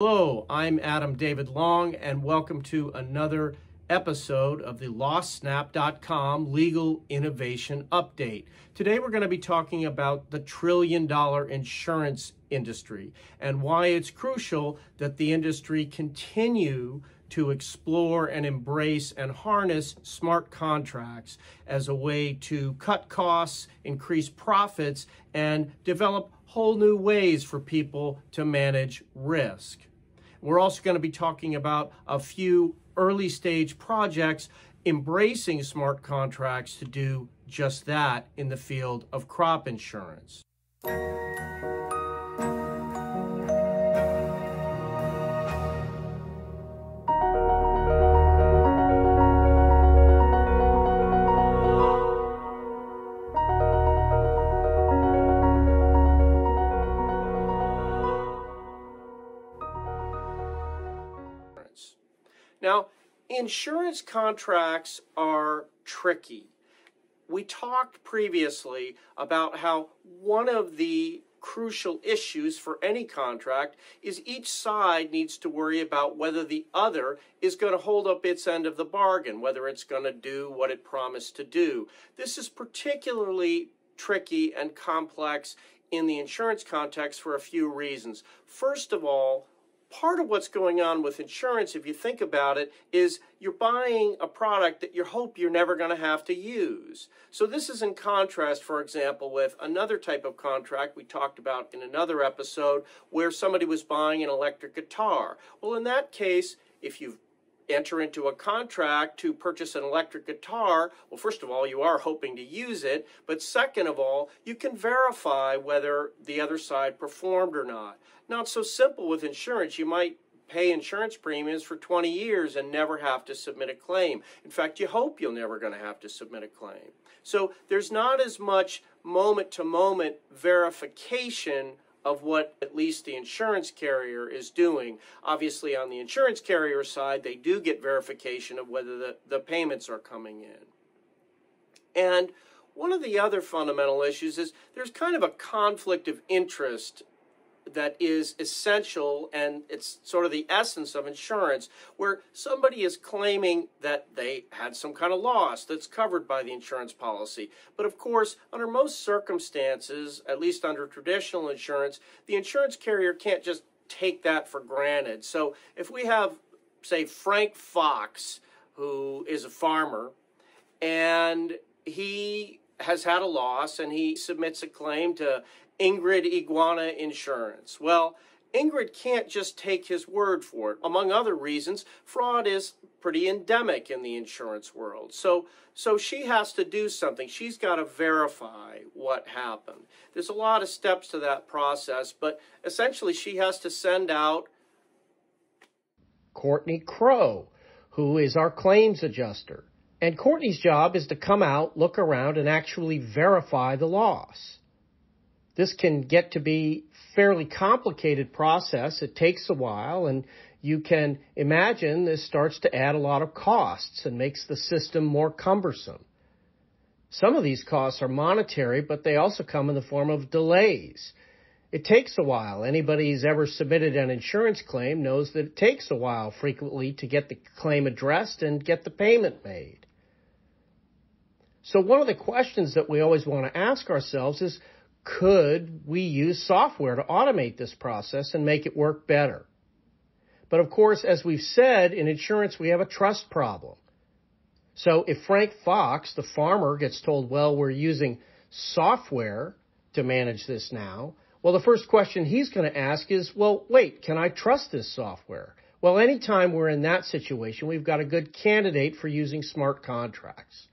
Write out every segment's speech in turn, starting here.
Hello, I'm Adam David Long, and welcome to another episode of the LawSnap.com Legal Innovation Update. Today we're going to be talking about the trillion dollar insurance industry and why it's crucial that the industry continue to explore and embrace and harness smart contracts as a way to cut costs, increase profits, and develop whole new ways for people to manage risk. We're also going to be talking about a few early stage projects embracing smart contracts to do just that in the field of crop insurance. Insurance contracts are tricky. We talked previously about how one of the crucial issues for any contract is each side needs to worry about whether the other is going to hold up its end of the bargain, whether it's going to do what it promised to do. This is particularly tricky and complex in the insurance context for a few reasons. First of all, part of what's going on with insurance, if you think about it, is you're buying a product that you hope you're never going to have to use. So, this is in contrast, for example, with another type of contract we talked about in another episode where somebody was buying an electric guitar. Well, in that case, if you've enter into a contract to purchase an electric guitar, well, first of all, you are hoping to use it, but second of all, you can verify whether the other side performed or not. Not so simple with insurance. You might pay insurance premiums for 20 years and never have to submit a claim. In fact, you hope you're never going to have to submit a claim. So there's not as much moment to moment verification of what at least the insurance carrier is doing. Obviously, on the insurance carrier side, they do get verification of whether the, the payments are coming in. And one of the other fundamental issues is there's kind of a conflict of interest that is essential and it's sort of the essence of insurance where somebody is claiming that they had some kind of loss that's covered by the insurance policy. But of course, under most circumstances, at least under traditional insurance, the insurance carrier can't just take that for granted. So if we have, say, Frank Fox, who is a farmer, and he has had a loss and he submits a claim to Ingrid Iguana Insurance. Well, Ingrid can't just take his word for it. Among other reasons, fraud is pretty endemic in the insurance world. So, so she has to do something. She's got to verify what happened. There's a lot of steps to that process, but essentially she has to send out Courtney Crow, who is our claims adjuster. And Courtney's job is to come out, look around, and actually verify the loss. This can get to be fairly complicated process. It takes a while and you can imagine this starts to add a lot of costs and makes the system more cumbersome. Some of these costs are monetary, but they also come in the form of delays. It takes a while. Anybody who's ever submitted an insurance claim knows that it takes a while frequently to get the claim addressed and get the payment made. So one of the questions that we always want to ask ourselves is, could we use software to automate this process and make it work better? But of course, as we've said, in insurance, we have a trust problem. So if Frank Fox, the farmer, gets told, well, we're using software to manage this now, well, the first question he's going to ask is, well, wait, can I trust this software? Well, anytime we're in that situation, we've got a good candidate for using smart contracts.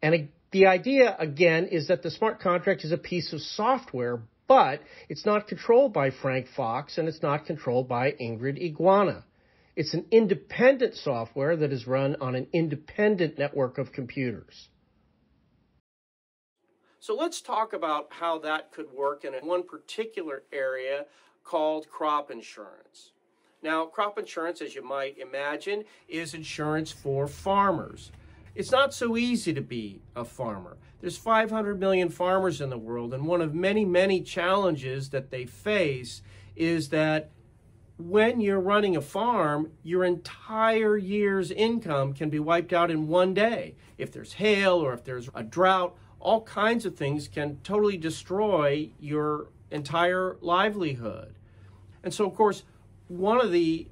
And the idea, again, is that the smart contract is a piece of software, but it's not controlled by Frank Fox and it's not controlled by Ingrid Iguana. It's an independent software that is run on an independent network of computers. So let's talk about how that could work in one particular area called crop insurance. Now, crop insurance, as you might imagine, is insurance for farmers. It's not so easy to be a farmer. There's 500 million farmers in the world, and one of many, many challenges that they face is that when you're running a farm, your entire year's income can be wiped out in one day. If there's hail or if there's a drought, all kinds of things can totally destroy your entire livelihood. And so, of course, one of the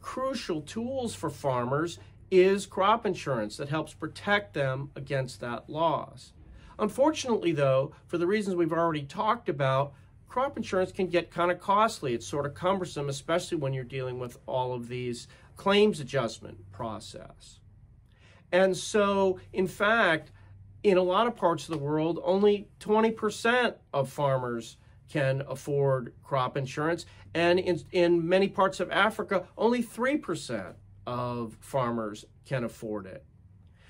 crucial tools for farmers is crop insurance that helps protect them against that loss. Unfortunately, though, for the reasons we've already talked about, crop insurance can get kind of costly. It's sort of cumbersome, especially when you're dealing with all of these claims adjustment process. And so, in fact, in a lot of parts of the world, only 20% of farmers can afford crop insurance. And in, in many parts of Africa, only 3% of farmers can afford it.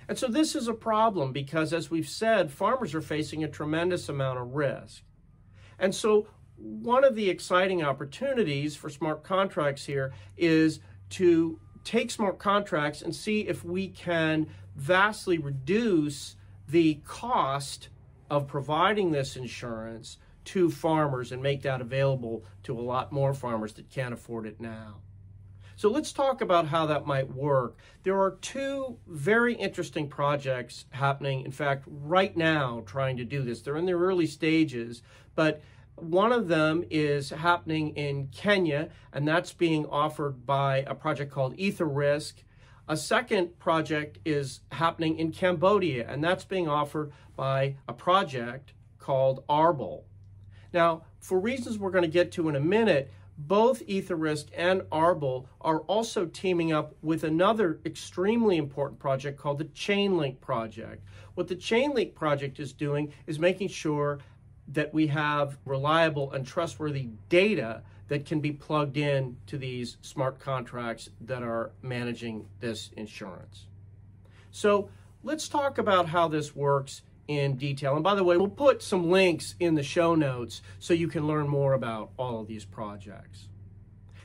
And so this is a problem because, as we've said, farmers are facing a tremendous amount of risk. And so one of the exciting opportunities for smart contracts here is to take smart contracts and see if we can vastly reduce the cost of providing this insurance to farmers and make that available to a lot more farmers that can't afford it now. So let's talk about how that might work. There are two very interesting projects happening, in fact, right now trying to do this. They're in their early stages, but one of them is happening in Kenya, and that's being offered by a project called Etherisc. A second project is happening in Cambodia, and that's being offered by a project called Arbol. Now, for reasons we're going to get to in a minute, both Etherisc and Arbol are also teaming up with another extremely important project called the Chainlink Project. What the Chainlink Project is doing is making sure that we have reliable and trustworthy data that can be plugged in to these smart contracts that are managing this insurance. So let's talk about how this works in detail. And by the way, we'll put some links in the show notes so you can learn more about all of these projects.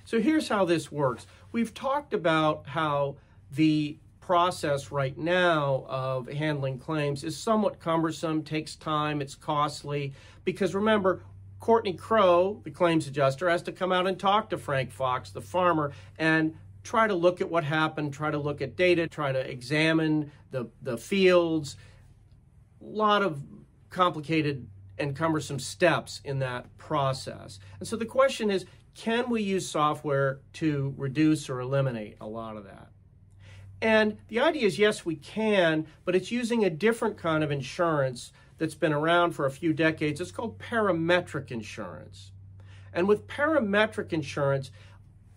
So here's how this works. We've talked about how the process right now of handling claims is somewhat cumbersome, takes time, it's costly, because remember, Courtney Crow, the claims adjuster, has to come out and talk to Frank Fox, the farmer, and try to look at what happened, try to look at data, try to examine the, the fields, lot of complicated and cumbersome steps in that process. And so the question is, can we use software to reduce or eliminate a lot of that? And the idea is, yes, we can, but it's using a different kind of insurance that's been around for a few decades. It's called parametric insurance. And with parametric insurance,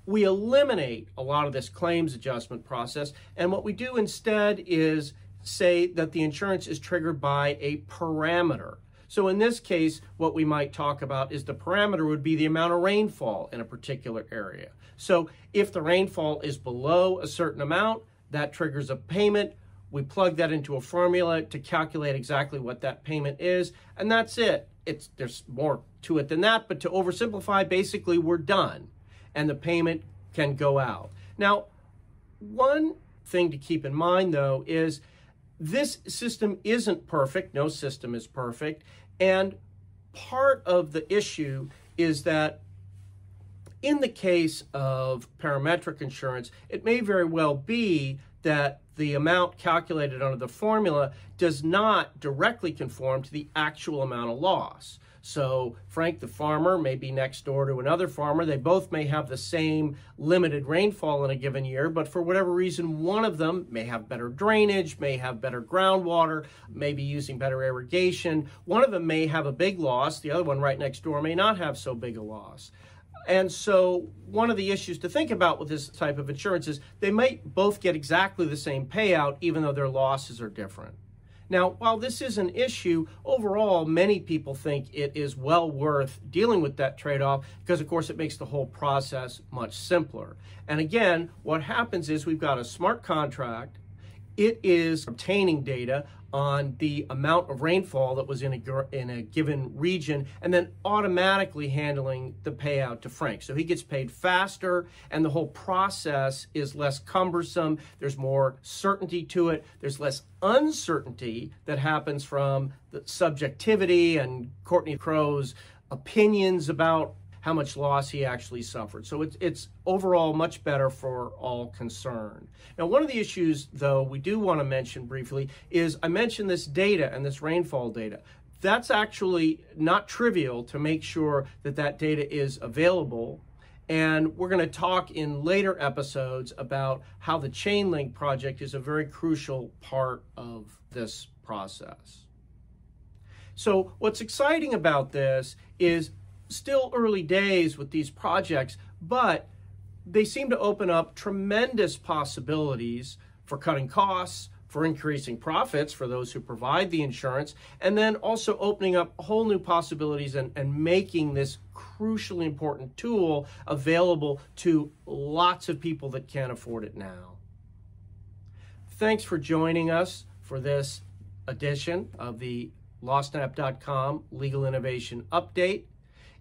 we eliminate a lot of this claims adjustment process. And what we do instead is say that the insurance is triggered by a parameter. So in this case, what we might talk about is the parameter would be the amount of rainfall in a particular area. So if the rainfall is below a certain amount, that triggers a payment. We plug that into a formula to calculate exactly what that payment is, and that's it. It's there's more to it than that, but to oversimplify, basically we're done and the payment can go out. Now, one thing to keep in mind though is this system isn't perfect. No system is perfect. And part of the issue is that in the case of parametric insurance, it may very well be that the amount calculated under the formula does not directly conform to the actual amount of loss. So Frank the farmer may be next door to another farmer. They both may have the same limited rainfall in a given year, but for whatever reason, one of them may have better drainage, may have better groundwater, may be using better irrigation. One of them may have a big loss. The other one right next door may not have so big a loss. And so one of the issues to think about with this type of insurance is they might both get exactly the same payout even though their losses are different. Now, while this is an issue, overall, many people think it is well worth dealing with that trade off because, of course, it makes the whole process much simpler. And again, what happens is we've got a smart contract, it is obtaining data on the amount of rainfall that was in a, in a given region and then automatically handling the payout to Frank. So he gets paid faster and the whole process is less cumbersome. There's more certainty to it. There's less uncertainty that happens from the subjectivity and Courtney Crow's opinions about how much loss he actually suffered. So it's, it's overall much better for all concerned. Now, one of the issues, though, we do want to mention briefly is I mentioned this data and this rainfall data. That's actually not trivial to make sure that that data is available and we're going to talk in later episodes about how the Chainlink project is a very crucial part of this process. So what's exciting about this is still early days with these projects, but they seem to open up tremendous possibilities for cutting costs, for increasing profits for those who provide the insurance, and then also opening up whole new possibilities and, and making this crucially important tool available to lots of people that can't afford it now. Thanks for joining us for this edition of the LawSnap.com Legal Innovation Update.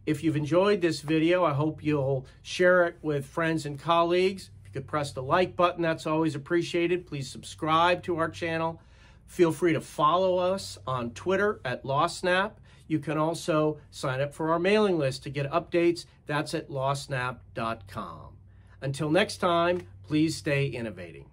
If you've enjoyed this video, I hope you'll share it with friends and colleagues If you could press the like button, that's always appreciated. Please subscribe to our channel. Feel free to follow us on Twitter at LawSnap. You can also sign up for our mailing list to get updates. That's at lawsnap.com. Until next time, please stay innovating.